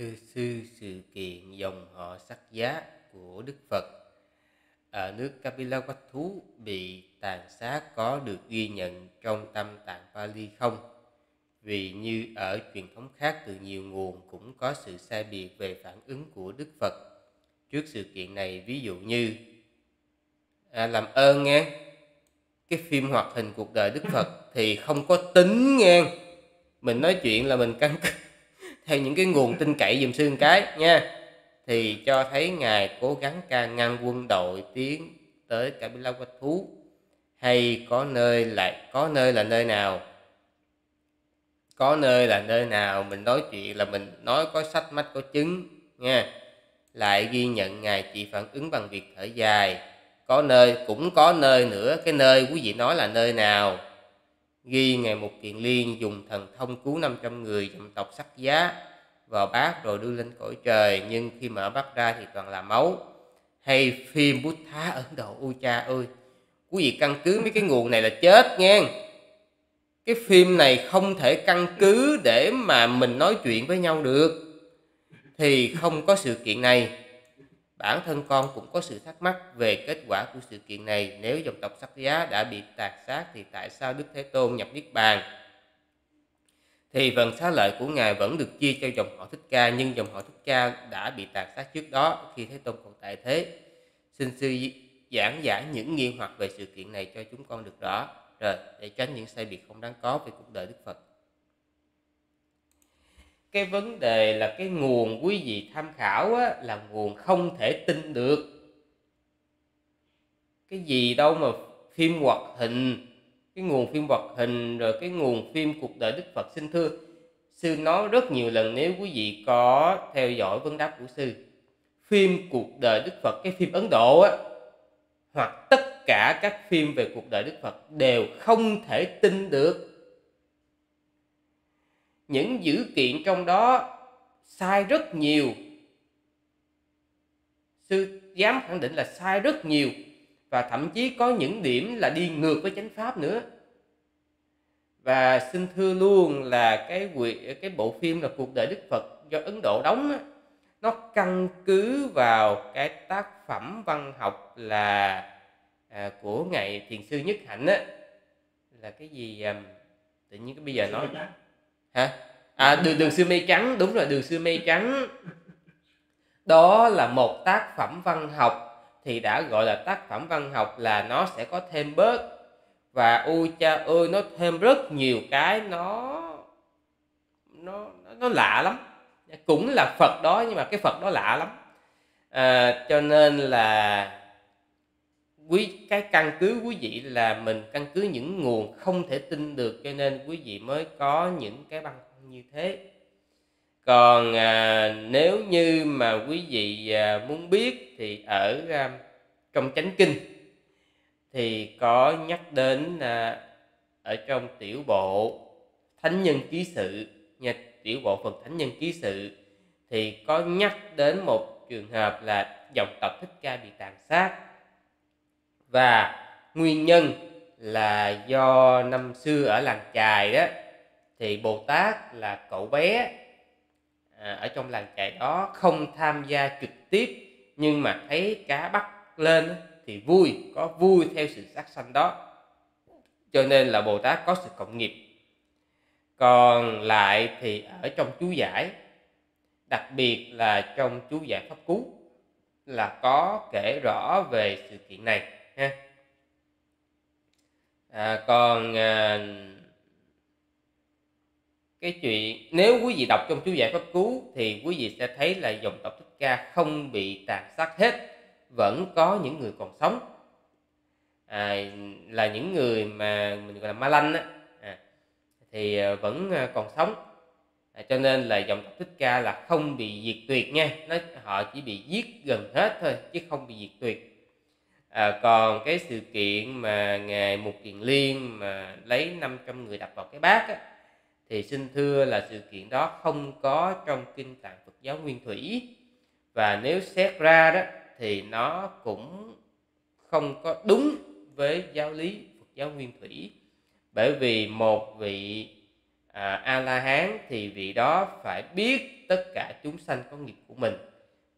Thư sư sự kiện dòng họ sắc giá của Đức Phật. Ở nước Kapilavatthu bị tàn sát có được ghi nhận trong tâm tạng Pali không? Vì như ở truyền thống khác từ nhiều nguồn cũng có sự sai biệt về phản ứng của Đức Phật. Trước sự kiện này ví dụ như à, làm ơn nghe cái phim hoạt hình cuộc đời Đức Phật thì không có tính nghe. Mình nói chuyện là mình căn cứ theo những cái nguồn tin cậy dùm xương cái nha. Thì cho thấy ngài cố gắng ca ngăn quân đội tiến tới cả Bi Quách Thú. Hay có nơi lại có nơi là nơi nào? Có nơi là nơi nào mình nói chuyện là mình nói có sách mách có chứng nha. Lại ghi nhận ngài chỉ phản ứng bằng việc thở dài. Có nơi, cũng có nơi nữa. Cái nơi quý vị nói là nơi nào? Ghi ngày một kiện liên dùng thần thông cứu 500 người dòng tộc sắc giá, vào bát rồi đưa lên cõi trời, nhưng khi mở bát ra thì toàn là máu. Hay phim bút thá ấn độ ôi cha ơi, quý vị căn cứ mấy cái nguồn này là chết nghe. Cái phim này không thể căn cứ để mà mình nói chuyện với nhau được. Thì không có sự kiện này bản thân con cũng có sự thắc mắc về kết quả của sự kiện này. Nếu dòng tộc sắc giá đã bị tàn sát thì tại sao đức thế tôn nhập niết bàn? Thì phần xá lợi của ngài vẫn được chia cho dòng họ thích ca, nhưng dòng họ thích ca đã bị tàn sát trước đó khi thế tôn còn tại thế. Xin sư giảng giải những nghi hoặc về sự kiện này cho chúng con được rõ rồi để tránh những sai biệt không đáng có về cuộc đời đức phật cái vấn đề là cái nguồn quý vị tham khảo á, là nguồn không thể tin được. Cái gì đâu mà phim hoạt hình cái nguồn phim hoạt hình rồi cái nguồn phim cuộc đời đức phật xin thưa sư nói rất nhiều lần nếu quý vị có theo dõi vấn đáp của sư phim cuộc đời đức phật cái phim ấn độ á hoặc tất cả các phim về cuộc đời đức phật đều không thể tin được những dữ kiện trong đó sai rất nhiều. Sư dám khẳng định là sai rất nhiều và thậm chí có những điểm là đi ngược với chánh pháp nữa. Và xin thưa luôn là cái cái bộ phim là cuộc đời đức phật do ấn độ đóng á, nó căn cứ vào cái tác phẩm văn học là à, của ngài thiền sư nhất hạnh á. Là cái gì à, tự nhiên cái bây giờ nói hả? À đường đường xưa mây trắng. Đúng rồi đường xưa mây trắng. Đó là một tác phẩm văn học thì đã gọi là tác phẩm văn học là nó sẽ có thêm bớt. Và ôi cha ơi nó thêm rất nhiều cái nó nó nó lạ lắm. Cũng là phật đó nhưng mà cái phật đó lạ lắm. À, cho nên là quý cái căn cứ quý vị là mình căn cứ những nguồn không thể tin được cho nên quý vị mới có những cái băn khoăn như thế. Còn à, nếu như mà quý vị à, muốn biết thì ở à, trong chánh kinh thì có nhắc đến à, ở trong tiểu bộ thánh nhân ký sự nhà tiểu bộ phật thánh nhân ký sự thì có nhắc đến một trường hợp là dòng tộc thích ca bị tàn sát và nguyên nhân là do năm xưa ở làng chài đó thì bồ tát là cậu bé à, ở trong làng chài đó không tham gia trực tiếp nhưng mà thấy cá bắt lên thì vui có vui theo sự sát sanh đó. Cho nên là bồ tát có sự cộng nghiệp. Còn lại thì ở trong chú giải đặc biệt là trong chú giải pháp cú là có kể rõ về sự kiện này ha. À, còn à, cái chuyện nếu quý vị đọc trong chú giải pháp cứu thì quý vị sẽ thấy là dòng tộc thích ca không bị tàn sát hết vẫn có những người còn sống. À, là những người mà mình gọi là ma lanh á. À, thì à, vẫn à, còn sống. À, cho nên là dòng tộc thích ca là không bị diệt tuyệt nha. Nó họ chỉ bị giết gần hết thôi chứ không bị diệt tuyệt à, còn cái sự kiện mà ngài mục kiền liên mà lấy 500 người đập vào cái bát á, thì xin thưa là sự kiện đó không có trong kinh tạng Phật giáo Nguyên Thủy. Và nếu xét ra đó thì nó cũng không có đúng với giáo lý Phật giáo Nguyên Thủy. Bởi vì một vị à, a la hán thì vị đó phải biết tất cả chúng sanh có nghiệp của mình.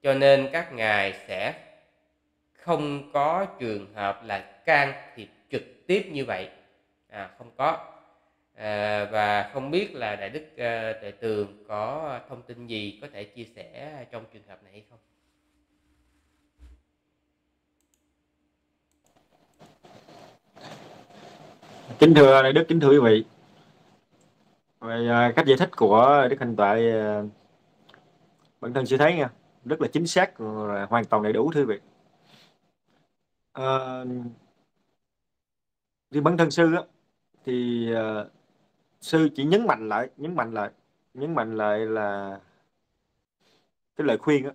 Cho nên các ngài sẽ không có trường hợp là can thiệp trực tiếp như vậy. À, không có. À, và không biết là đại đức à, tuệ tường có thông tin gì có thể chia sẻ trong trường hợp này hay không? Kính thưa đại đức kính thưa quý vị. Về à, cách giải thích của đức hành tuệ à, bản thân sư thấy nha rất là chính xác hoàn toàn đầy đủ thưa quý vị. Ờ, à, thì bản thân sư á, thì uh, sư chỉ nhấn mạnh lại nhấn mạnh lại nhấn mạnh lại là cái lời khuyên á.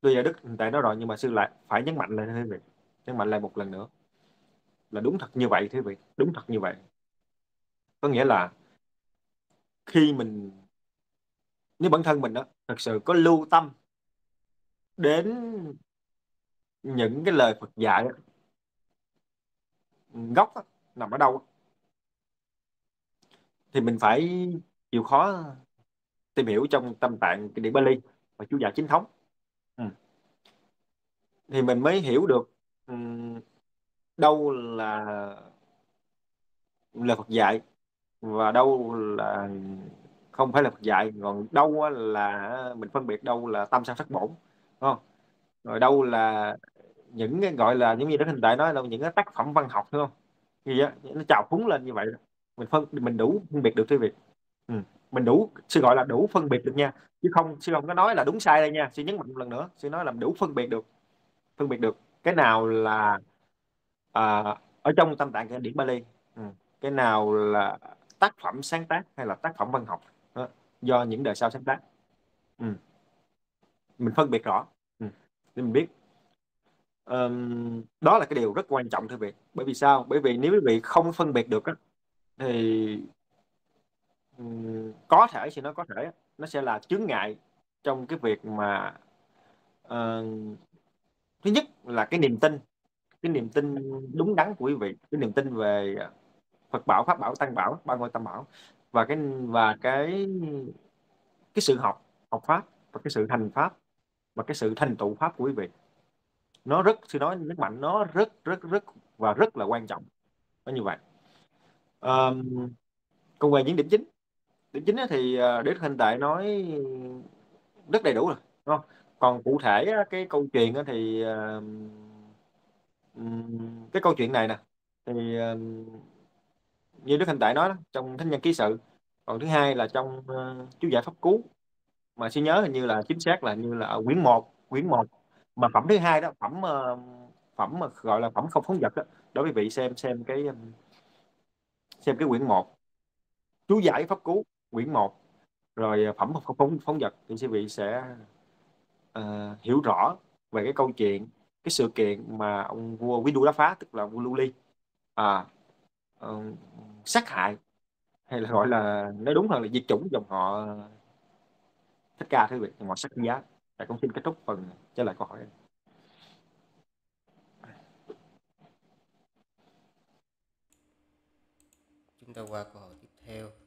Tôi giờ đức tại đó rồi nhưng mà sư lại phải nhấn mạnh lại thưa quý vị nhấn mạnh lại một lần nữa là đúng thật như vậy thưa quý vị đúng thật như vậy. Có nghĩa là khi mình nếu bản thân mình đó thật sự có lưu tâm đến những cái lời Phật dạy gốc đó, nằm ở đâu thì mình phải chịu khó tìm hiểu trong tâm tạng cái điển Bali và chú giải chính thống. Ừ. thì mình mới hiểu được um, đâu là lời Phật dạy và đâu là không phải là Phật dạy còn đâu là mình phân biệt đâu là tâm sao sắc bổn đúng không? Rồi đâu là những cái gọi là những gì đó hình tại nói là những cái tác phẩm văn học đúng không gì á nó chào phúng lên như vậy mình phân mình đủ phân biệt được cái việc ừ. mình đủ sư gọi là đủ phân biệt được nha chứ không sư không có nói là đúng sai đây nha sư nhấn mạnh một lần nữa sư nói là đủ phân biệt được phân biệt được cái nào là à, ở trong tâm tạng cái điển Bali ừ. cái nào là tác phẩm sáng tác hay là tác phẩm văn học đó, do những đời sau sáng tác ừ. mình phân biệt rõ để mình biết. Um, đó là cái điều rất quan trọng thưa vị. Bởi vì sao? Bởi vì nếu quý vị không phân biệt được á, thì um, có thể thì nó có thể nó sẽ là chướng ngại trong cái việc mà uh, thứ nhất là cái niềm tin cái niềm tin đúng đắn của quý vị cái niềm tin về Phật bảo Pháp bảo Tăng bảo ba ngôi Tam bảo và cái và cái cái sự học học pháp và cái sự thành pháp và cái sự thành tựu pháp của quý vị nó rất sư nói nhấn mạnh nó rất rất rất và rất là quan trọng. Nó như vậy. Um, còn về những điểm chính điểm chính thì ờ, Đức Thanh Tệ nói rất đầy đủ rồi đúng không? Còn cụ thể cái câu chuyện thì cái câu chuyện này nè thì như Đức Hình Tệ nói đó, trong Thánh Nhân Ký Sự. Còn thứ hai là trong uh, chú giải pháp cú mà xin nhớ hình như là chính xác là như là ở quyển 1 quyển 1 mà phẩm thứ hai đó phẩm ờ, phẩm mà gọi là phẩm không phóng vật đó đối với vị xem xem cái xem cái quyển 1 chú giải pháp cú quyển 1 rồi ờ, phẩm không phóng phóng vật thì quý vị sẽ uh, hiểu rõ về cái câu chuyện cái sự kiện mà ông vua Windu đã phá tức là vua Luli à, uh, sát hại hay là gọi là nói đúng hơn là diệt chủng dòng họ thích ca thứ việc dòng sách sắc giá tại cũng xin kết thúc phần trả lời câu hỏi. Chúng ta qua câu hỏi